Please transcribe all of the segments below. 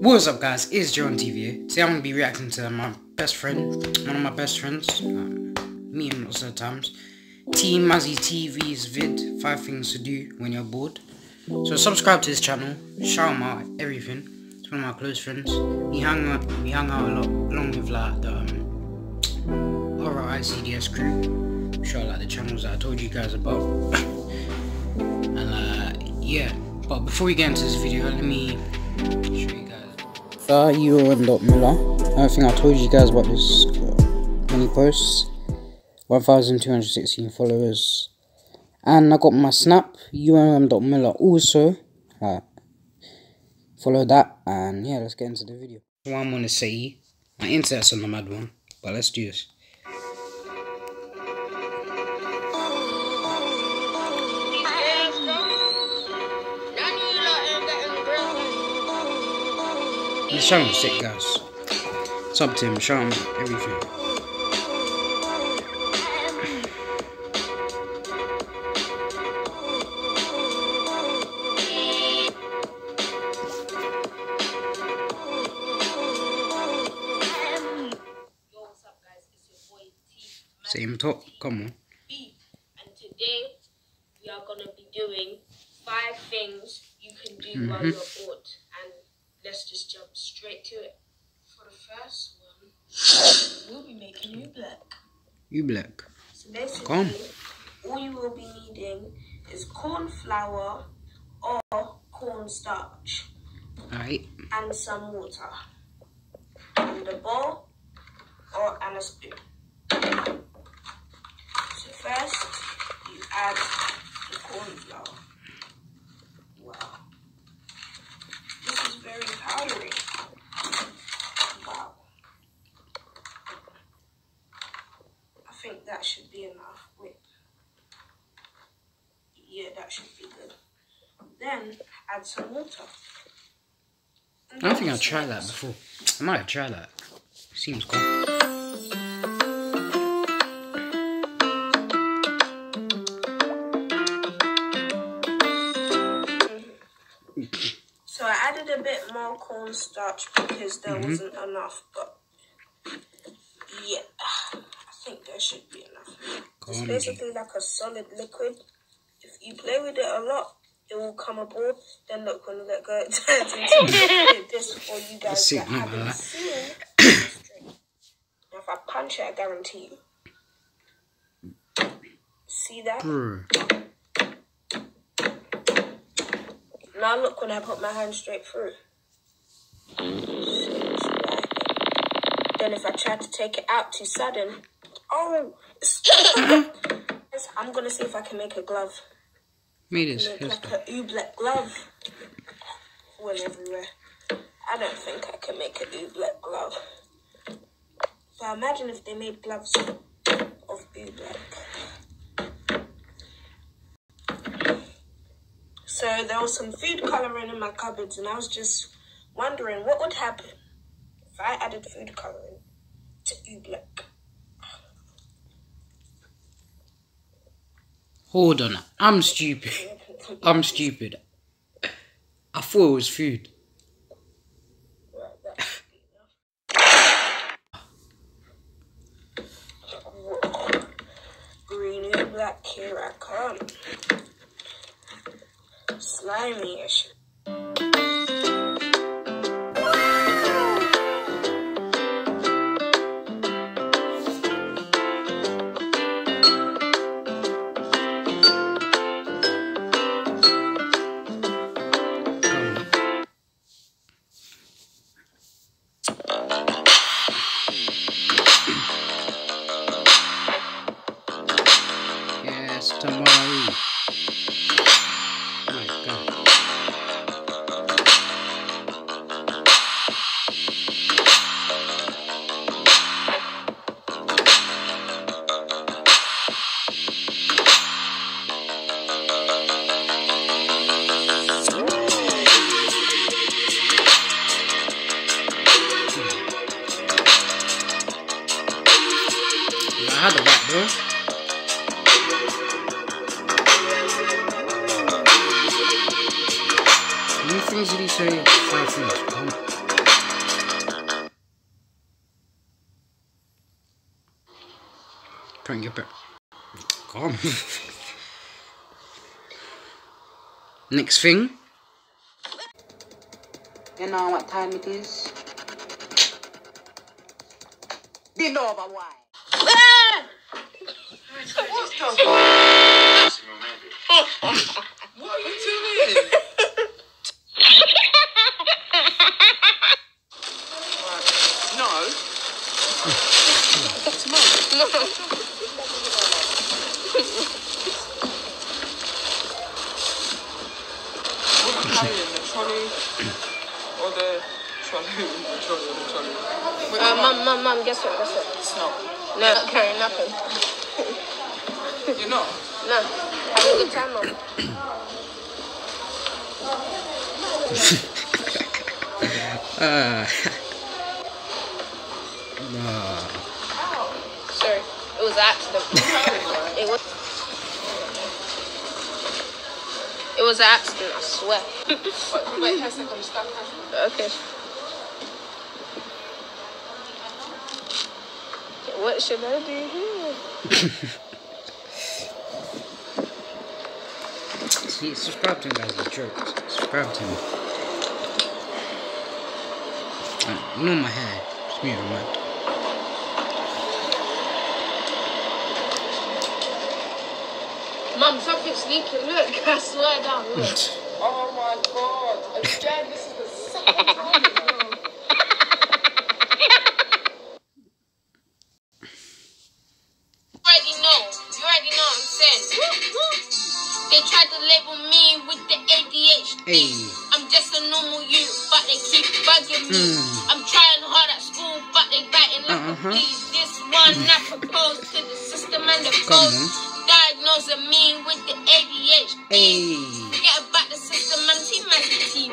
What's up guys, it's Jayon TV. Today I'm going to be reacting to my best friend, one of my best friends, um, me and lots of times, Team Mazzy TV's vid, 5 things to do when you're bored. So subscribe to his channel, shout him out, everything. It's one of my close friends. We hung out, we hung out a lot, along with like the um, horror ICDS crew. Show like the channels that I told you guys about. and uh, yeah, but before we get into this video, let me show you guys. Uh, Ewan Miller. I don't think I told you guys about this many posts. 1,216 followers. And I got my snap, um.miller also. Uh, follow that and yeah, let's get into the video. What I'm gonna say, my internet's on the mad one, but let's do this. He's showing sick guys. It's up to him, show him everything. Same talk, come on. And today we are gonna be doing five things you can do Mm-hmm. while you're bored. Let's just jump straight to it. For the first one, we'll be making oobleck. You black. So basically, Come. all you will be needing is corn flour or cornstarch Alright. and some water. And a bowl or and a spoon. So first you add the corn flour. Wow. This is very powdery. Wow. I think that should be enough. Wait. Yeah, that should be good. Then add some water. I don't think I've tried that before. I might have tried that. Seems cool. So I added a bit more cornstarch because there mm-hmm. wasn't enough, but yeah, I think there should be enough. It's basically like a solid liquid. If you play with it a lot, it will come aboard. Then look, when go, it turns into this for you guys see, that haven't seen. Now, if I punch it, I guarantee you. See that? Brr. Now look when I put my hand straight through. Then if I try to take it out too sudden, oh, I'm gonna see if I can make a glove. Made his Make hairstyle. like a oobleck glove. Went everywhere. I don't think I can make a oobleck glove. But imagine if they made gloves of oobleck. So there was some food coloring in my cupboards, and I was just wondering what would happen if I added food coloring to oobleck. Hold on. I'm stupid. I'm stupid. I thought it was food. Should. Green and black, here I come. Slimy-ish. Come bro. New things did he say? Things. Can't get back. Come. Next thing. You know what time it is? Didn't know about why. What are you doing? No. What are you carrying? The trolley or the trolley? The trolley or the trolley? Uh, mum, mum, mum, guess what? Guess what? Snow. No, not carrying nothing. You're not? No, having a good time, mum. Uh. uh. Sorry, it was an accident. it was. It was an accident, I swear. Wait, wait a second. Stop. Okay. What should I do here? See, subscribe to him, guys. He's jokes. Subscribe to him. Ah, you know my hair. It's me, man. Mum, something's leaking. Look, I swear down. Look. Oh my god. Again, this is the second time. You already know. You already know what I'm saying. They tried to label me with the ADHD. Hey. I'm just a normal you, but they keep bugging me. Hmm. I'm trying hard at school, but they biting like Uh-huh. a bee. This one I propose to the system and the codes. Diagnosing me with the ADHD. Hey. Forget about the system and team the TV.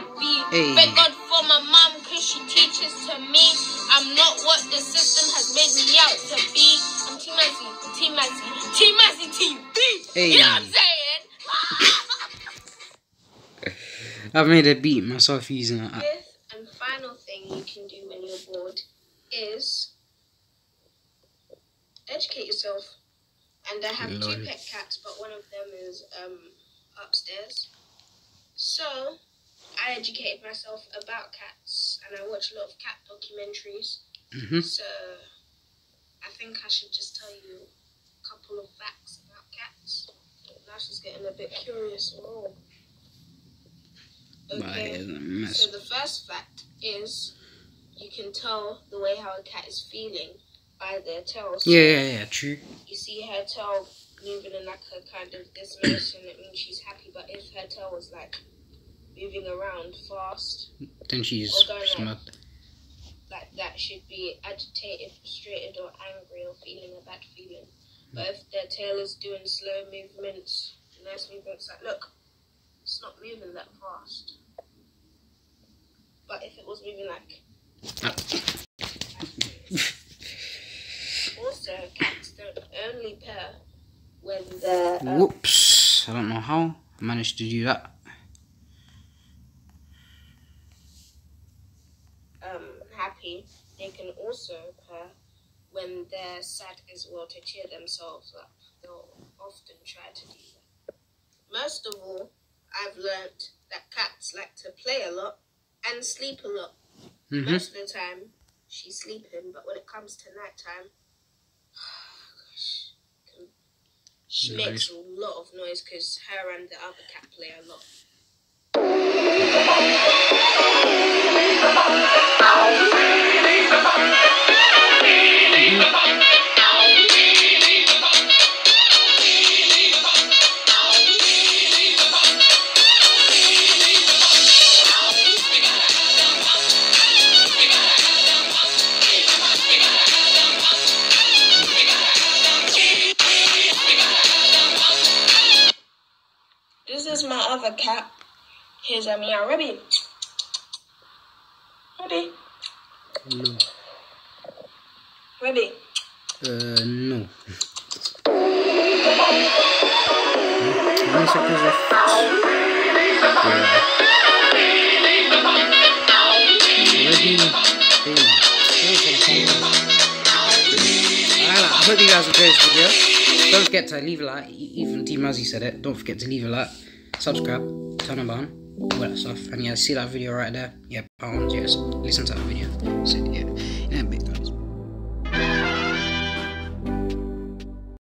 Hey. Thank God for my mom, cause she teaches to me. I'm not what the system has made me out to be. I'm Team Mazzy, Team Mazzy, Team Mazzy TV. You know what I'm Hey. saying? I've made a beat myself using it. Fifth and final thing you can do when you're bored is educate yourself. And I have Lol. two pet cats, but one of them is um upstairs. So I educated myself about cats, and I watch a lot of cat documentaries. Mm-hmm. So I think I should just tell you a couple of facts about cats. Now she's getting a bit curious. Oh. Okay. So the first fact is you can tell the way how a cat is feeling by their tail. So Yeah, yeah, yeah, true. You see her tail moving in like a kind of this motion, it means she's happy. But if her tail was like moving around fast, Then she's smart. like that should be agitated, frustrated, or angry, or feeling a bad feeling. But hmm. if their tail is doing slow movements, nice movements, like look, it's not moving that fast. But if it was moving like also cats don't only purr when they're um, Whoops. I don't know how I managed to do that. um, happy, they can also purr when they're sad as well to cheer themselves up. They'll often try to do that. Most of all, I've learnt that cats like to play a lot and sleep a lot. Mm-hmm. Most of the time, she's sleeping, but when it comes to night time, gosh, she Nice. makes a lot of noise because her and the other cat play a lot. This Here's a meow. Ruby. Ruby. No. Ruby. Uh, no. One second left. Yeah. Ready? Hey. Hey, some time. Ah, hope you guys enjoyed this video. Don't forget to leave a like. Even T Mazzy said it. Don't forget to leave a like, subscribe, turn it on, all that stuff. And yeah, see that video right there? Yeah, pounds, yes, listen to that video. So yeah, in a bit.